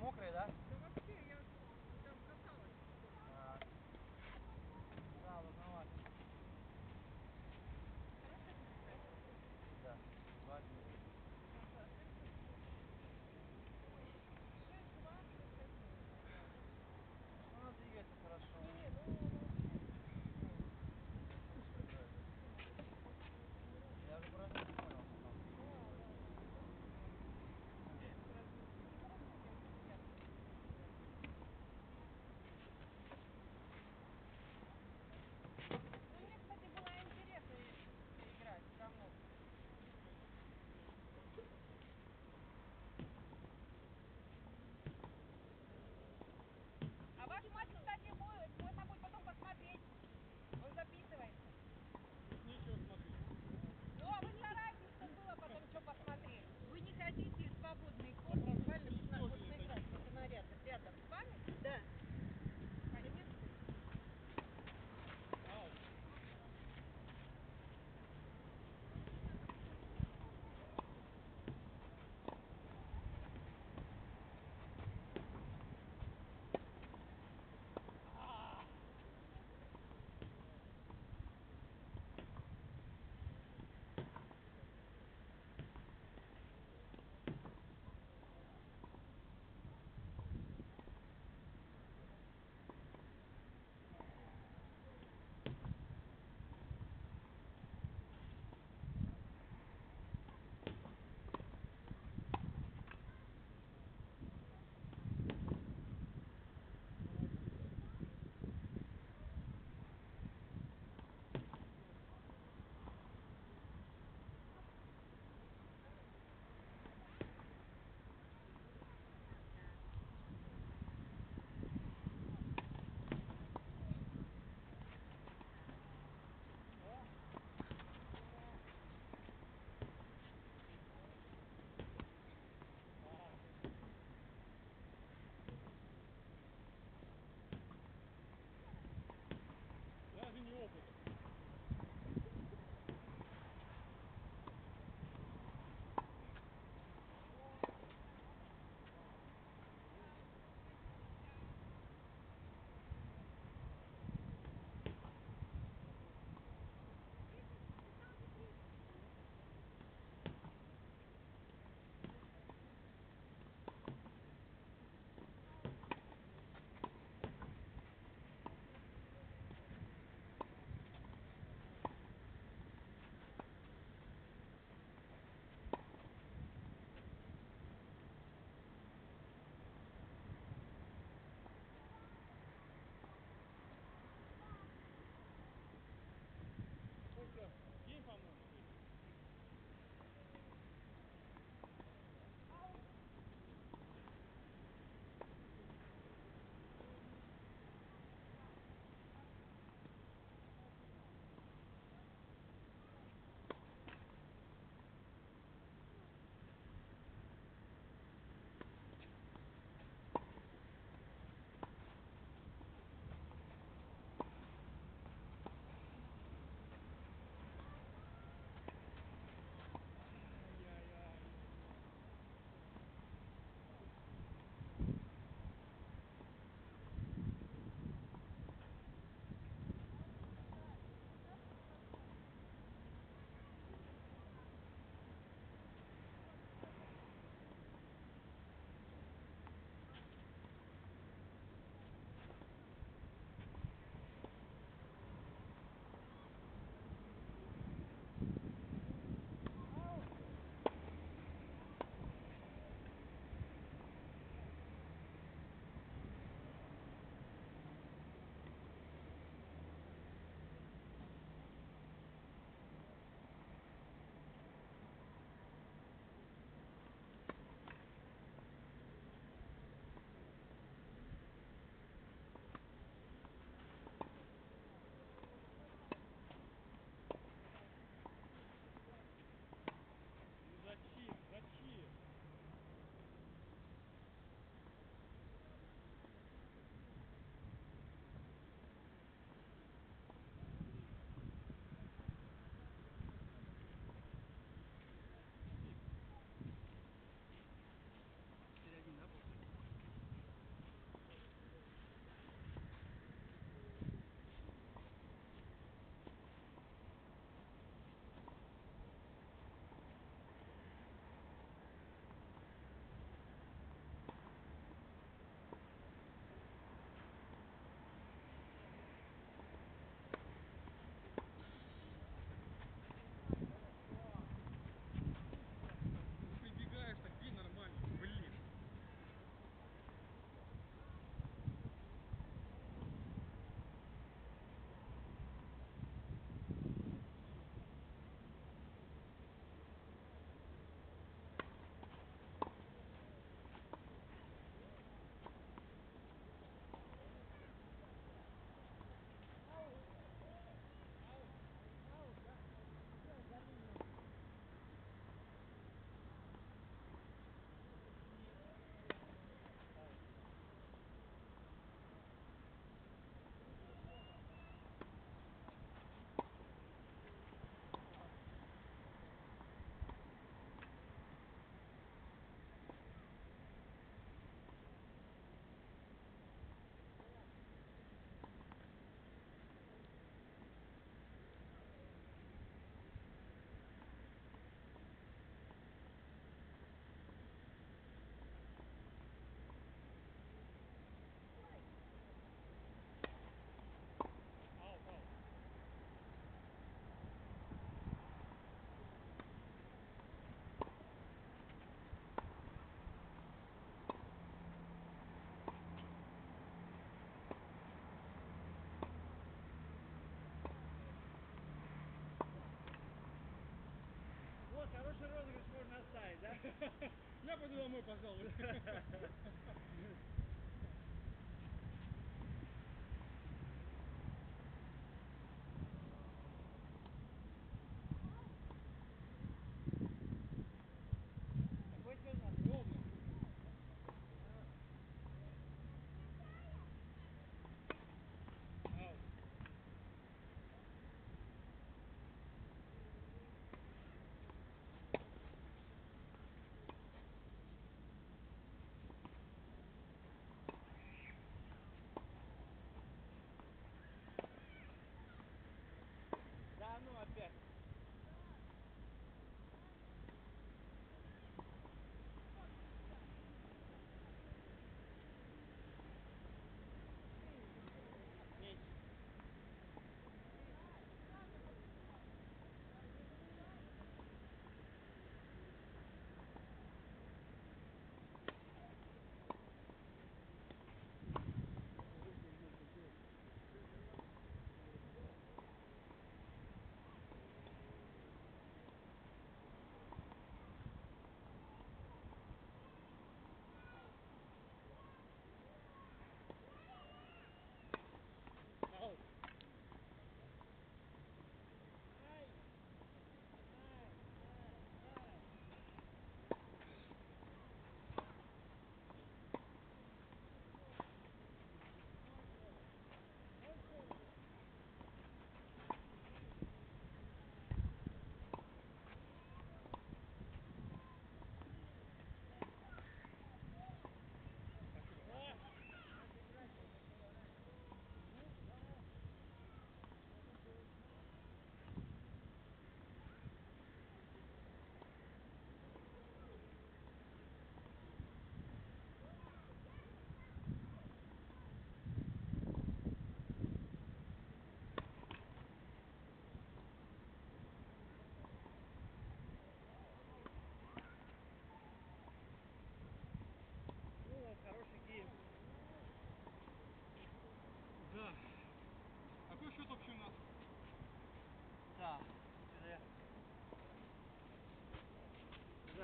мокрые, да? Пойду домой, пожалуй.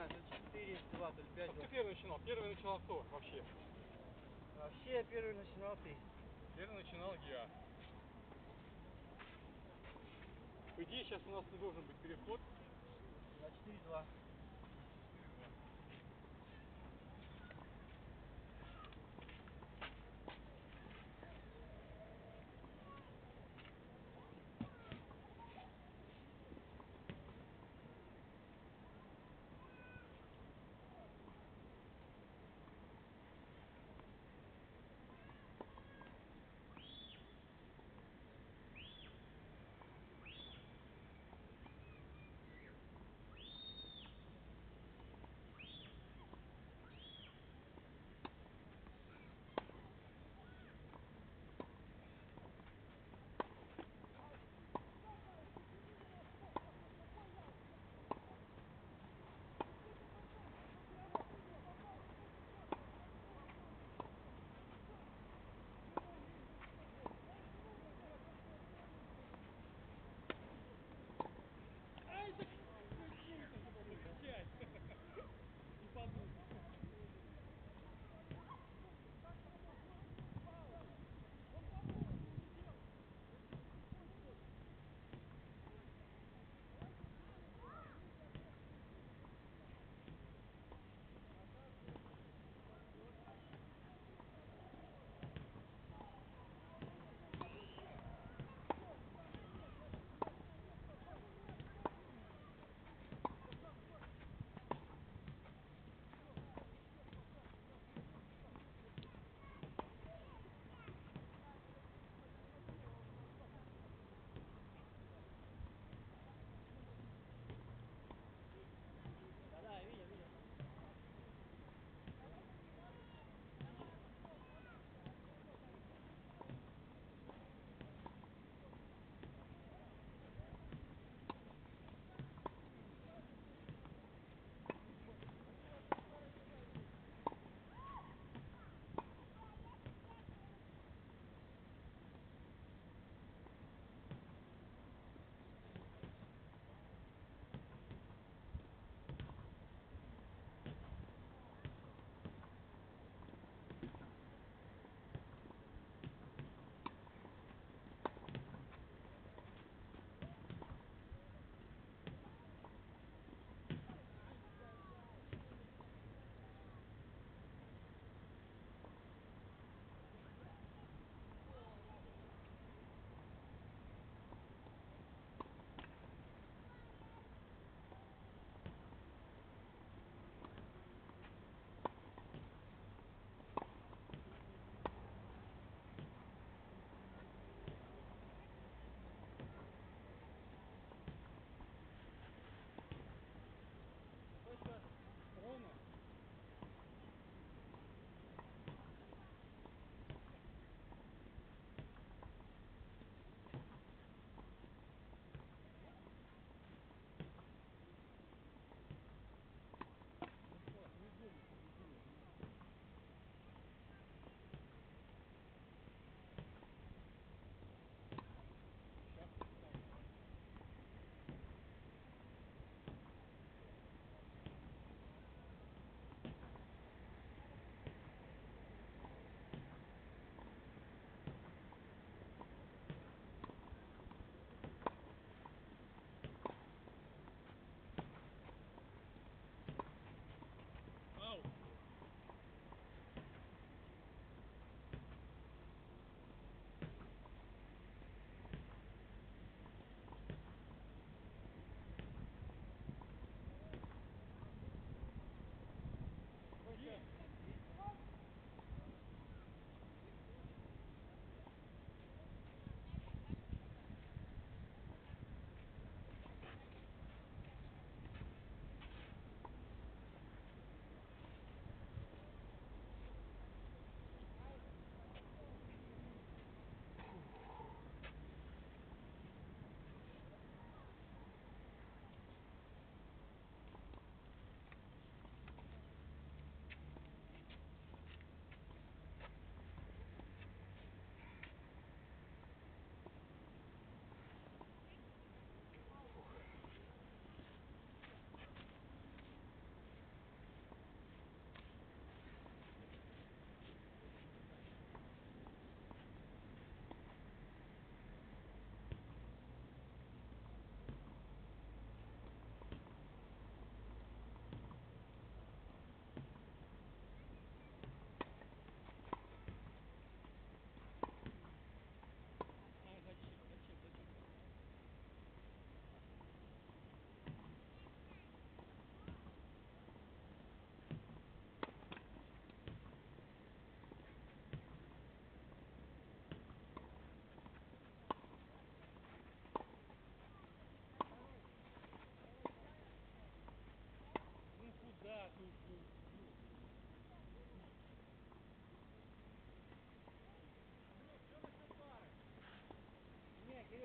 знаю, то 4, 2, то ли 5 А кто первый начинал? Первый начинал кто вообще? Вообще первый начинал ты. Первый начинал я. По идее, сейчас у нас не должен быть переход. На 4-2.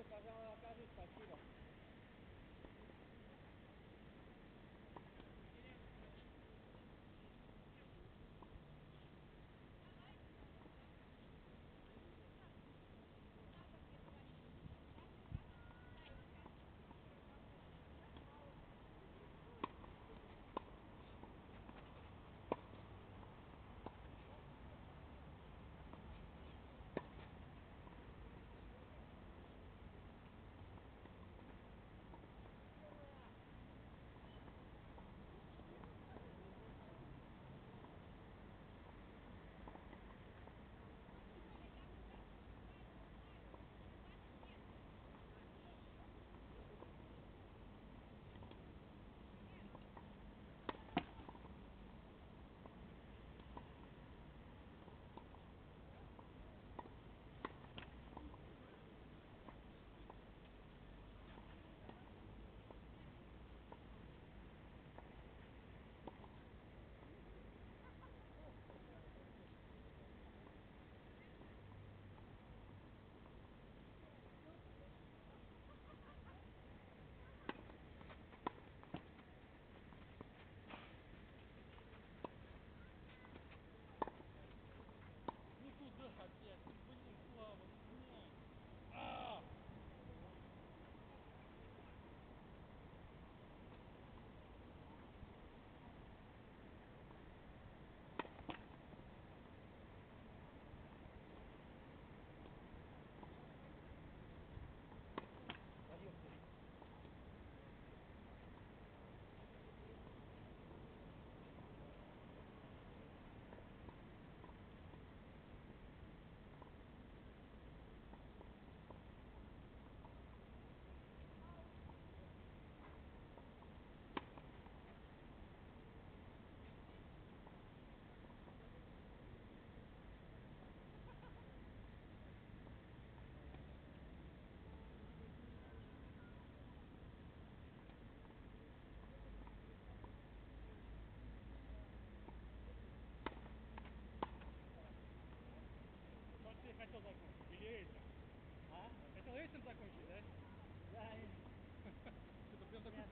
lo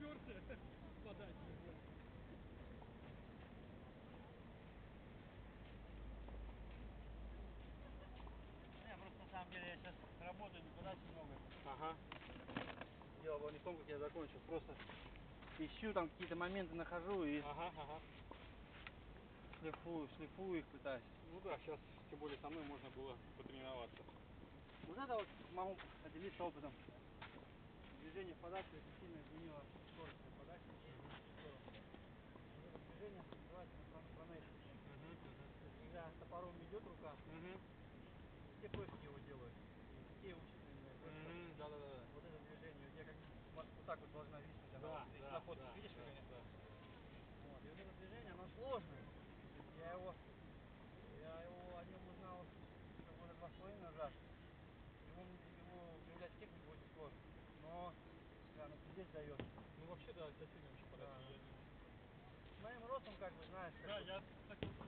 уперся подачу. Не, просто на самом деле я сейчас работаю, не подачи много. Ага. Дело было не в том, как я закончил, просто ищу там какие-то моменты, нахожу и Ага, ага. шлифую, шлифую их пытаюсь. Ну да, сейчас тем более со мной можно было потренироваться. Вот это вот могу поделиться опытом. Движение в подаче очень сильно изменило скорость подачи. Движение называется есть когда топором идет рука, все профики его делают. И детей учат именно профикам. Да, да, да. Вот это движение, тебя как вот так вот должна виснуть она. Да, вот здесь да, да, видишь, как да. Вот, и вот это движение, оно сложное. То есть я его, я его о нем узнал еще года два с половиной назад. Его, его внедрять в технику очень сложно. Но да, оно здесь дает. Ну вообще да, это сильно очень Да. подача. Я- С моим ростом, как бы, знаешь, как Да, бы, я, кстати,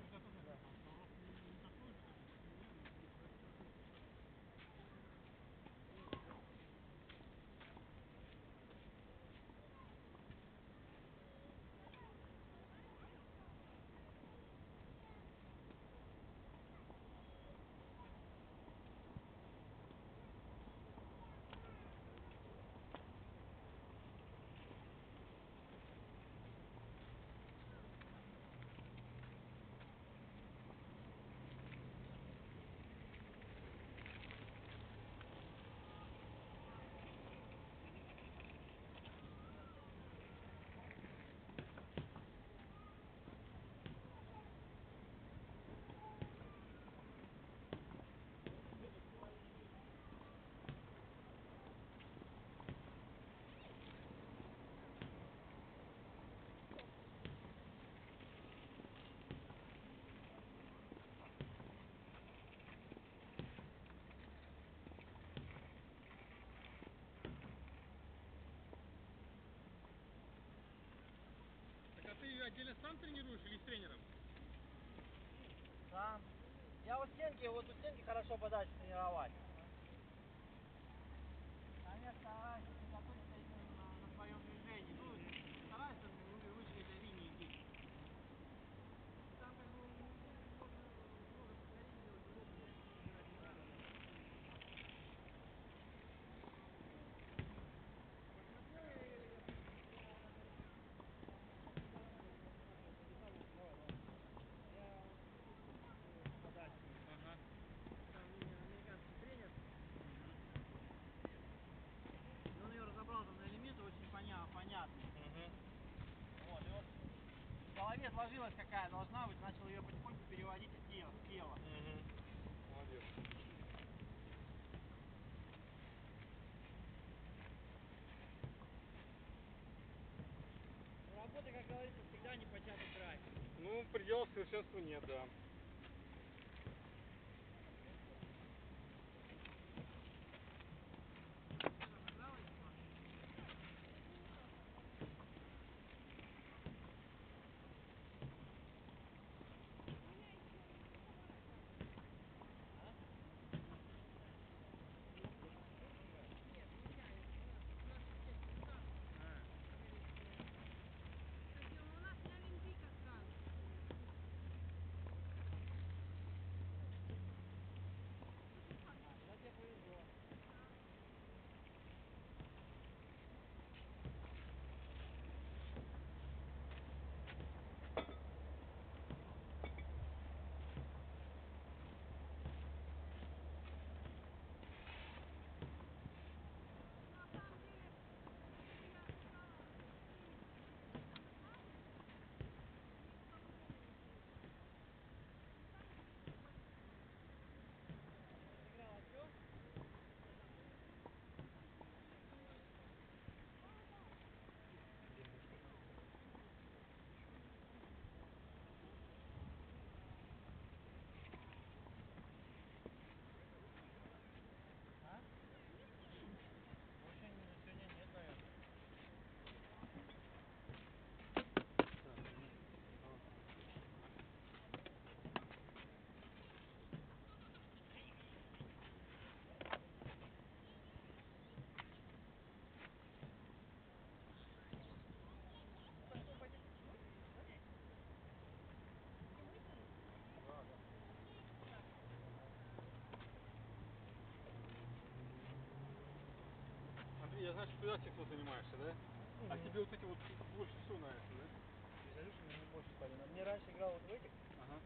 отдельно сам тренируешь или с тренером? сам. Я вот стенки, вот у стенки хорошо подачу тренировать. Там я стараюсь сосредоточиться именно на, на своем движении. Ну, стараюсь там вы- выше этой линии идти. Там как бы можно много повторений делать, удобнее играть не надо. Ага. Там у меня американский тренер. И он ее разобрал там на элементы очень поня понятные. Вот, и вот в голове сложилась какая должна быть, начал ее потихоньку переводить с тела. С тела. Молодец. У работы, как говорится, всегда непочатый край. Ну, пределов совершенства нет, да. Значит, туда всего занимаешься, да? А тебе вот эти вот больше всего нравится, да? Резолюшн мне больше стали. Мне раньше играл вот в этих, Ага.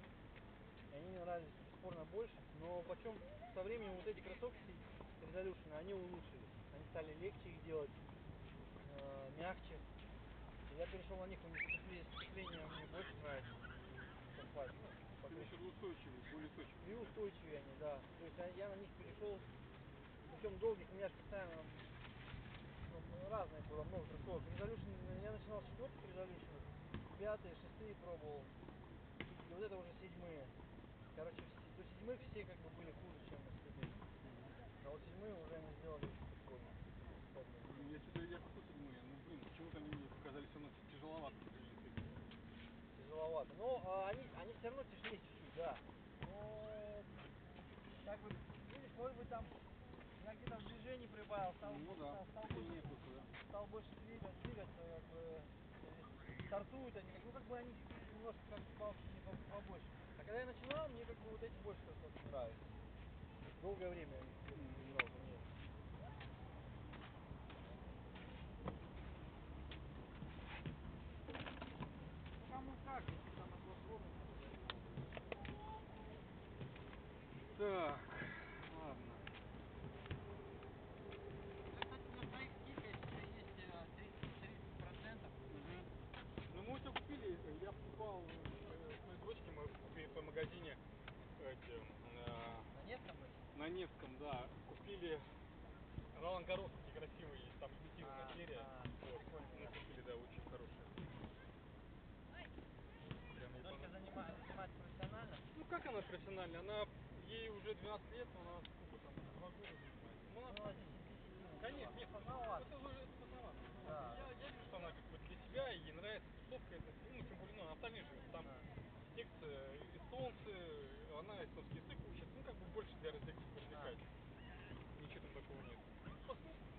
и они мне нравились бесспорно больше, но почем со временем вот эти кроссовки Resolution, они улучшились. Они стали легче их делать, э, мягче. И Я перешел на них, у них сцепление, сцепление мне больше нравится. Ну, Ты покрепче. еще устойчивый, более устойчивый. И устойчивее они, да. То есть я- я на них перешел, причем долгих, у меня же постоянно ну, разные было, много кроссовок. Resolution, я начинал с четвертых Resolution, пятые, шестые пробовал, и вот это уже седьмые. Короче, до седьмых все как бы были хуже, чем остальные. А вот седьмые уже они сделали очень прикольно. Ну, Я что-то, я купил седьмые, ну блин, почему-то они мне показались все равно тяжеловато. Тяжеловато. Но а, они, они все равно тяжелее чуть-чуть, да. Но как бы, видишь, может быть там я где-то в движении прибавил, стал, Ну да, стал, стал сильнее больше, просто, да. стал больше двигать, двигаться, как бы э, стартуют они, как, ну как бы они немножко как палки побольше. А когда я начинал, мне как бы вот эти больше кроссовки нравились. Долгое время я играл за нее. Ну кому как, если там на платформе. Так, ладно. Кстати, на твоих скидках еще есть э, 30%. Мгм. Ну мы у тебя купили, э, я покупал э, с моей дочкой, мы купили по магазине эти, э, На Невском мы? на Невском, да, купили Ролан Гарос, такие красивые, есть, там лимитированная А, серия. а, вот. прикольные, Мы да. купили, да, очень хорошие. Прям ей Дочка понравилось. занимается, занимается профессионально. Ну как она профессиональная? Она, ей уже 12 лет, но она сколько там, два года занимается. Ну, она Ну, там- 10, 10, ну, Конечно, нет, поздновато. Это уже это поздновато. Да. Я, я вижу, что она как бы для себя, и ей нравится тусовка, это, ну, тем более, ну, она в Таллине живет, там Да. текст э, эстонцы, она эстонский язык учит, ну, как бы больше для развлек- развлекать. Ничего там такого нет. Посмотрим.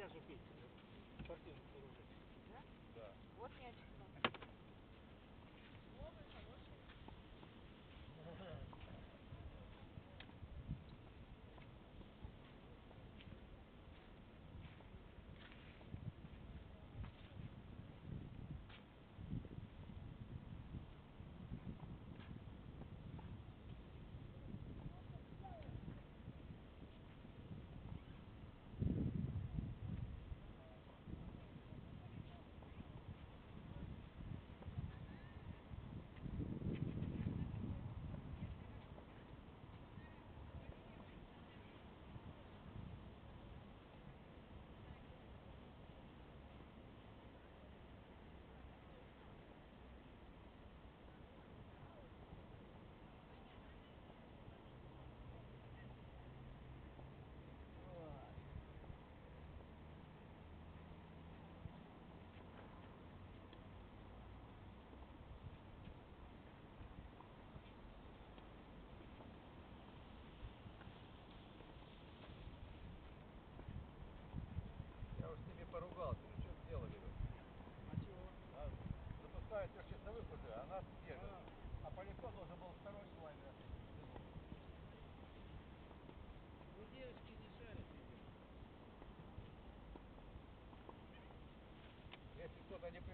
Partido.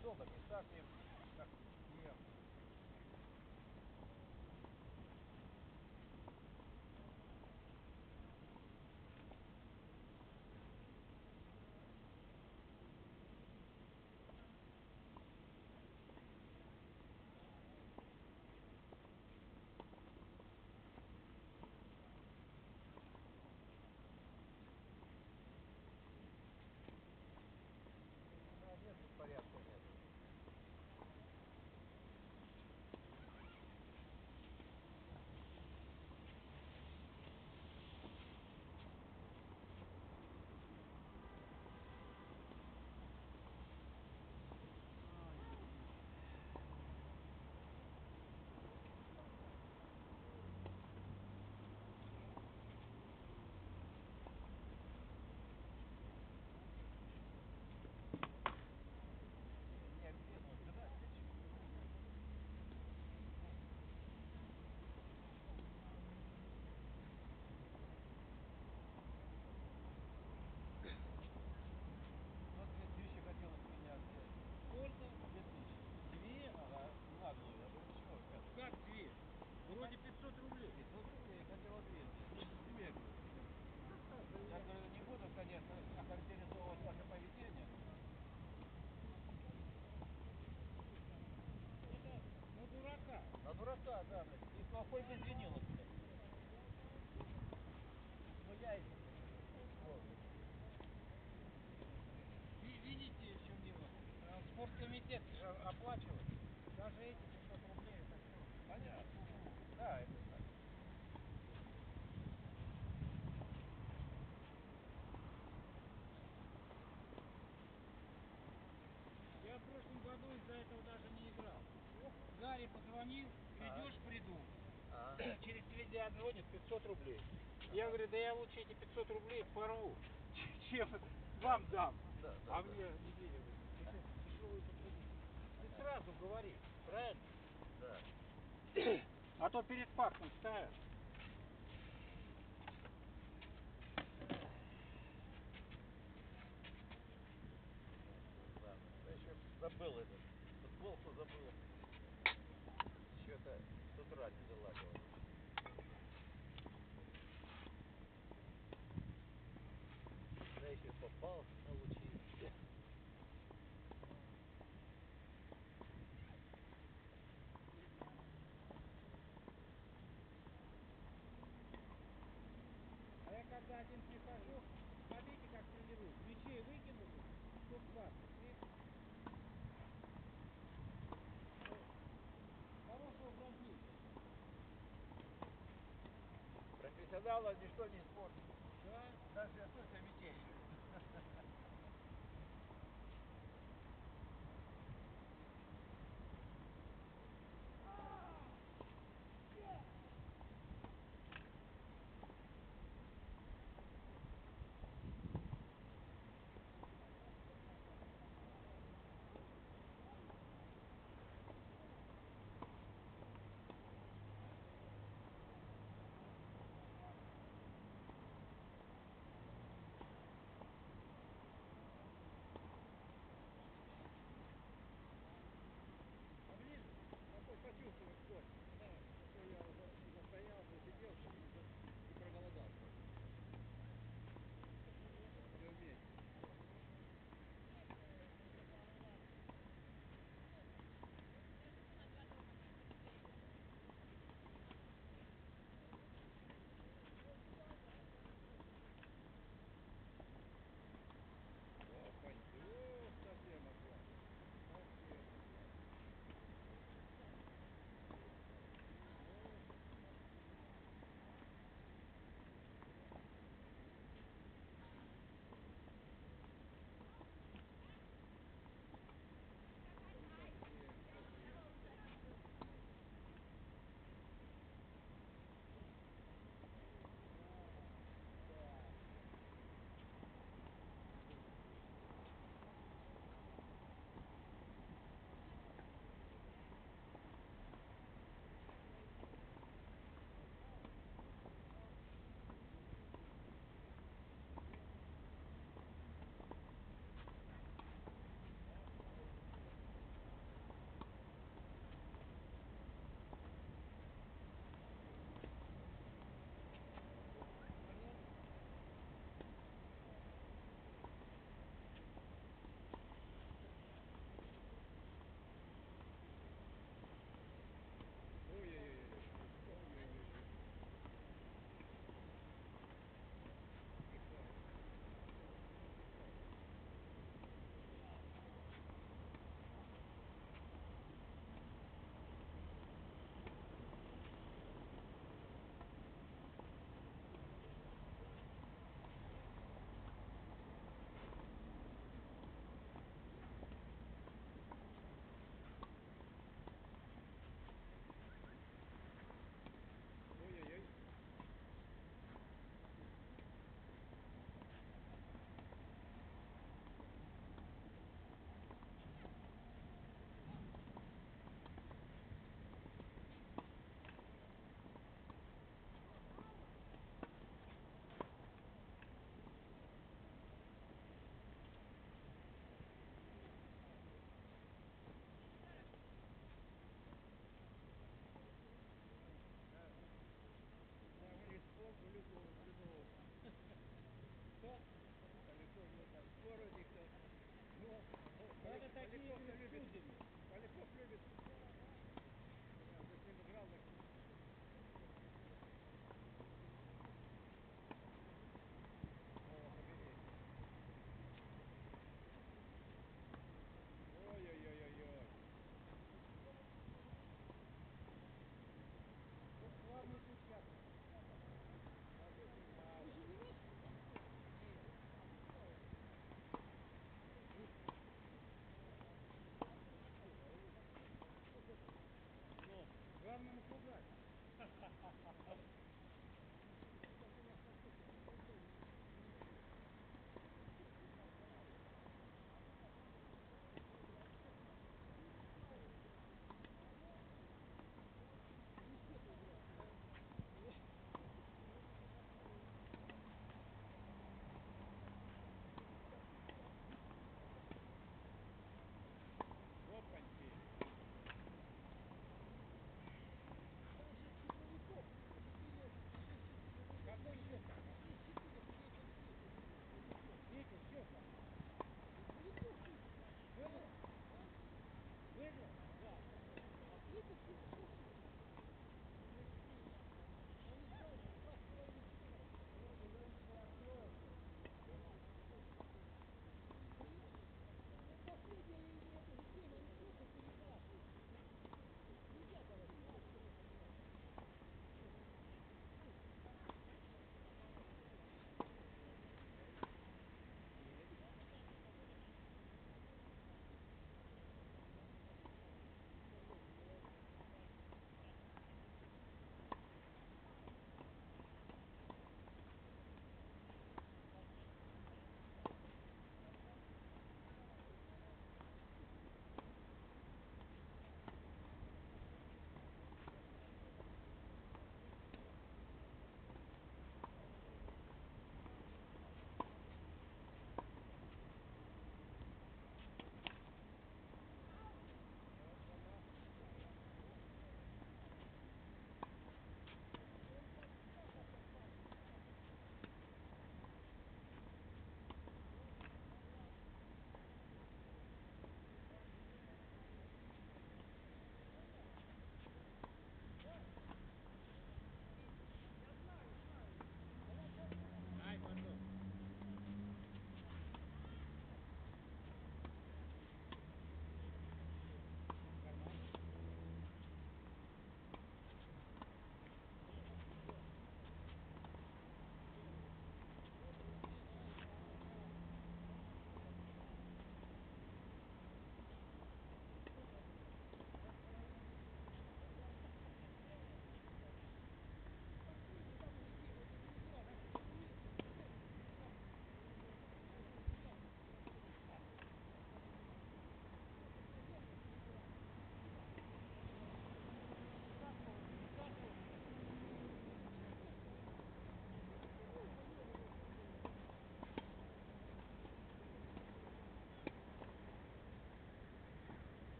пошел, так не ставь мне да, да. И плохой зазвенел. 500 рублей. Я говорю, да я лучше эти 500 рублей порву, чем вам дам. А мне не говорит, Ты сразу говори, правильно? Да. А то перед парком ставят. забыл это. стало, ничто не испортилось. Да? Даже, слушай,